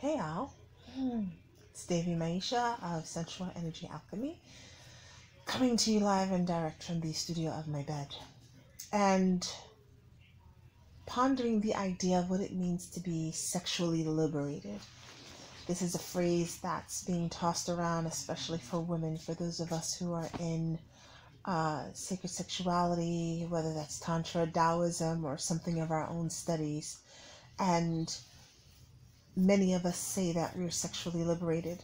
Hey Al, it's Davy Maisha of Sensual Energy Alchemy, coming to you live and direct from the studio of my bed, and pondering the idea of what it means to be sexually liberated. This is a phrase that's being tossed around, especially for women, for those of us who are in uh, sacred sexuality, whether that's Tantra, Taoism, or something of our own studies. And many of us say that we're sexually liberated.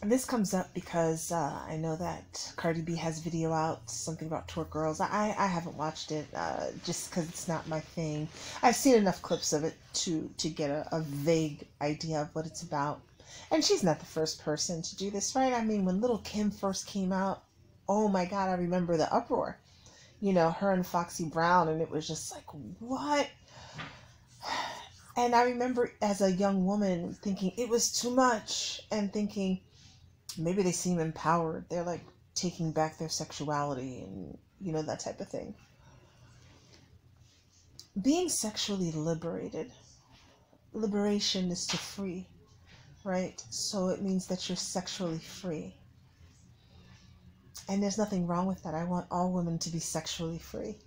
And this comes up because uh, I know that Cardi B has video out, something about twerk girls. I, I haven't watched it uh, just because it's not my thing. I've seen enough clips of it to, to get a, a vague idea of what it's about. And she's not the first person to do this, right? I mean, when Lil' Kim first came out, oh my God, I remember the uproar. You know, her and Foxy Brown, and it was just like, what? And I remember as a young woman thinking it was too much and thinking maybe they seem empowered. They're like taking back their sexuality and, you know, that type of thing. Being sexually liberated, liberation is to free, right? So it means that you're sexually free. And there's nothing wrong with that. I want all women to be sexually free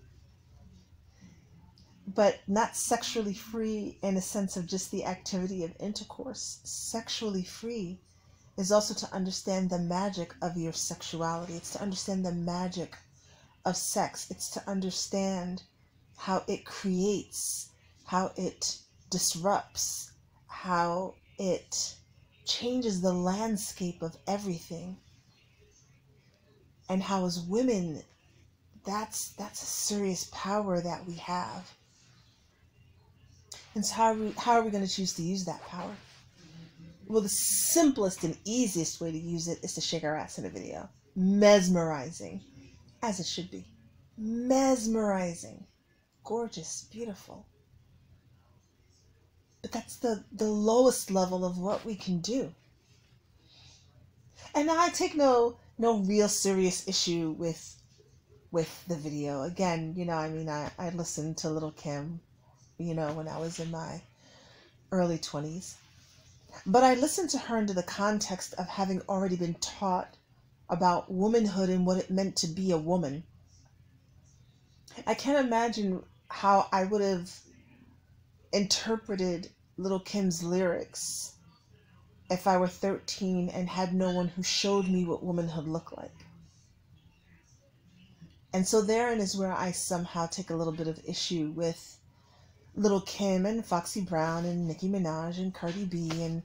but not sexually free in a sense of just the activity of intercourse. Sexually free is also to understand the magic of your sexuality. It's to understand the magic of sex. It's to understand how it creates, how it disrupts, how it changes the landscape of everything. And how as women that's that's a serious power that we have and so how are we, how are we going to choose to use that power? Well, the simplest and easiest way to use it is to shake our ass in a video. Mesmerizing, as it should be. Mesmerizing. Gorgeous, beautiful. But that's the, the lowest level of what we can do. And I take no no real serious issue with with the video. Again, you know, I mean I, I listened to Lil' Kim you know, when I was in my early 20s. But I listened to her into the context of having already been taught about womanhood and what it meant to be a woman. I can't imagine how I would have interpreted Lil' Kim's lyrics if I were 13 and had no one who showed me what womanhood looked like. And so therein is where I somehow take a little bit of issue with Lil' Kim and Foxy Brown and Nicki Minaj and Cardi B and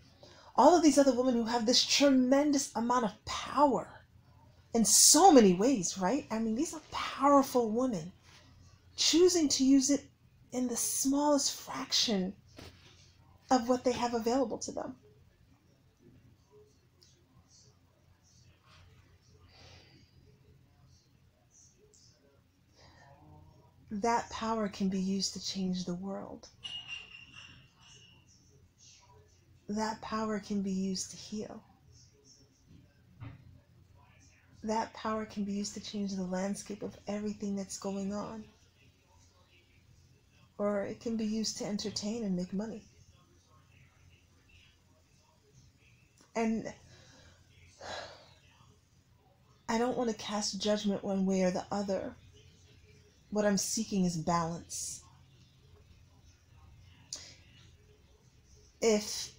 all of these other women who have this tremendous amount of power in so many ways, right? I mean, these are powerful women choosing to use it in the smallest fraction of what they have available to them. That power can be used to change the world. That power can be used to heal. That power can be used to change the landscape of everything that's going on. Or it can be used to entertain and make money. And I don't want to cast judgment one way or the other what I'm seeking is balance. If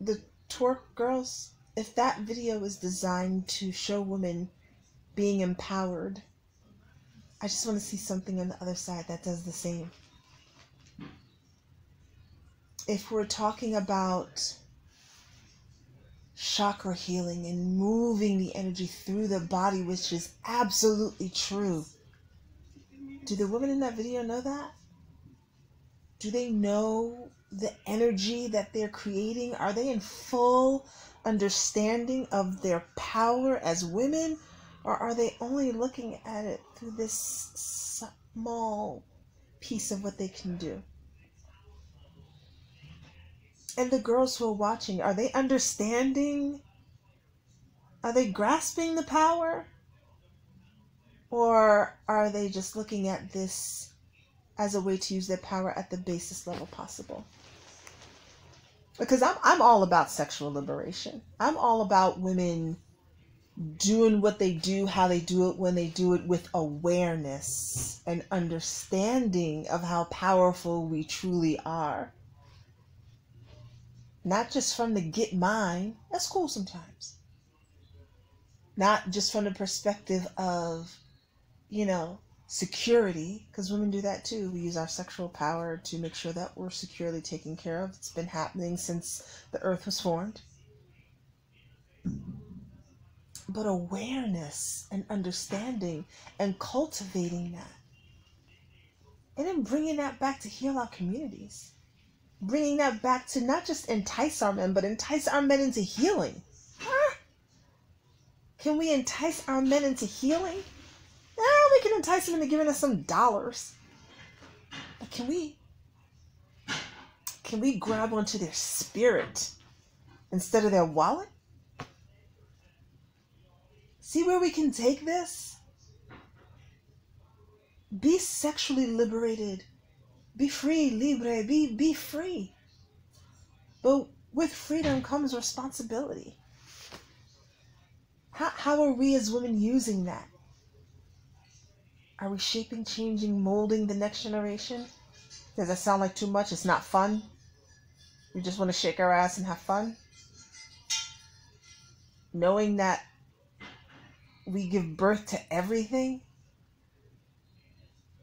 the twerk girls, if that video is designed to show women being empowered, I just want to see something on the other side that does the same. If we're talking about chakra healing and moving the energy through the body, which is absolutely true. Do the women in that video know that? Do they know the energy that they're creating? Are they in full understanding of their power as women? Or are they only looking at it through this small piece of what they can do? And the girls who are watching, are they understanding? Are they grasping the power? Or are they just looking at this as a way to use their power at the basest level possible? because I'm I'm all about sexual liberation. I'm all about women doing what they do, how they do it, when they do it with awareness and understanding of how powerful we truly are. Not just from the get mine, that's cool sometimes. Not just from the perspective of, you know, security, because women do that too. We use our sexual power to make sure that we're securely taken care of. It's been happening since the earth was formed but awareness and understanding and cultivating that. And then bringing that back to heal our communities. Bringing that back to not just entice our men, but entice our men into healing. Huh? Can we entice our men into healing? Yeah, we can entice them into giving us some dollars. But can we can we grab onto their spirit instead of their wallet? See where we can take this? Be sexually liberated. Be free, libre. Be, be free. But with freedom comes responsibility. How, how are we as women using that? Are we shaping, changing, molding the next generation? Does that sound like too much? It's not fun? We just want to shake our ass and have fun? Knowing that we give birth to everything.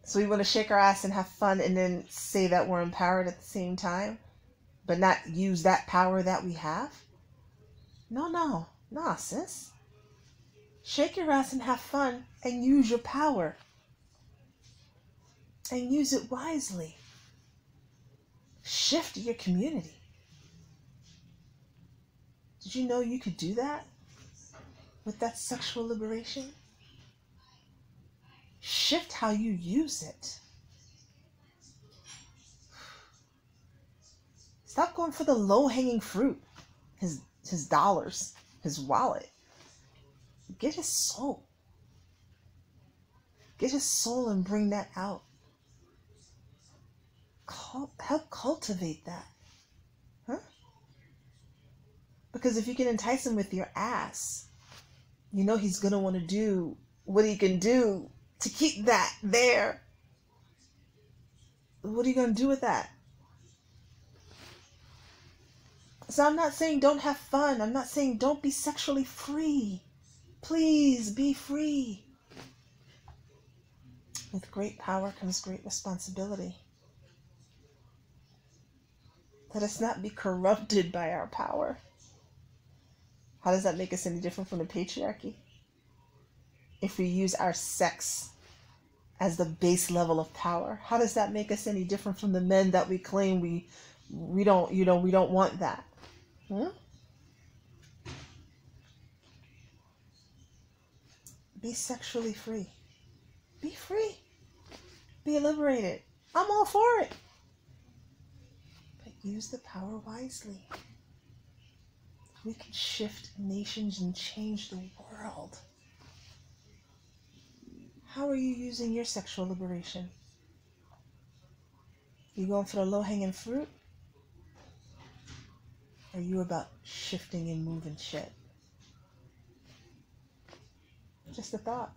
So we want to shake our ass and have fun and then say that we're empowered at the same time, but not use that power that we have? No, no, nah, sis. Shake your ass and have fun and use your power. And use it wisely. Shift your community. Did you know you could do that? with that sexual liberation? Shift how you use it. Stop going for the low hanging fruit, his, his dollars, his wallet. Get his soul. Get his soul and bring that out. help cultivate that. Huh? Because if you can entice him with your ass, you know he's going to want to do what he can do to keep that there. What are you going to do with that? So I'm not saying don't have fun. I'm not saying don't be sexually free. Please be free. With great power comes great responsibility. Let us not be corrupted by our power. How does that make us any different from the patriarchy? If we use our sex as the base level of power, how does that make us any different from the men that we claim we we don't you know we don't want that? Hmm? Be sexually free. Be free. Be liberated. I'm all for it. But use the power wisely we can shift nations and change the world. How are you using your sexual liberation? You going for the low hanging fruit? Are you about shifting and moving shit? Just a thought.